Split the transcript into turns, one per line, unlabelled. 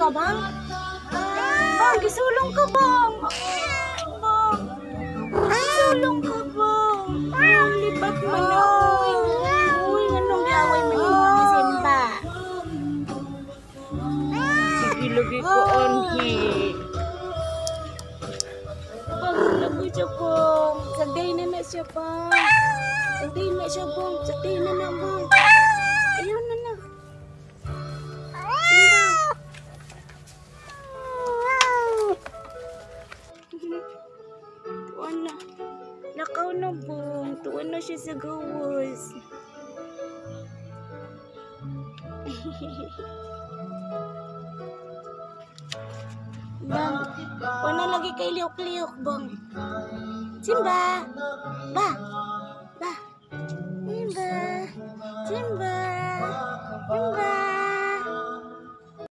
ka, bang? Bang, gisulong ka, bang? Bang, gisulong ka, bang? Bang, lipat man na, uy. Anong gawin mo ni Mama Simba? Sige, lagi ko, Anhi. Bang, lago siya, bang. Sagday na na siya, bang. Sagday na siya, bang. Sagday na na. Lakaw na, bang. Tuwan na siya sa gawas. Bang, wala lagi kay liok-liok, bang. Simba, ba,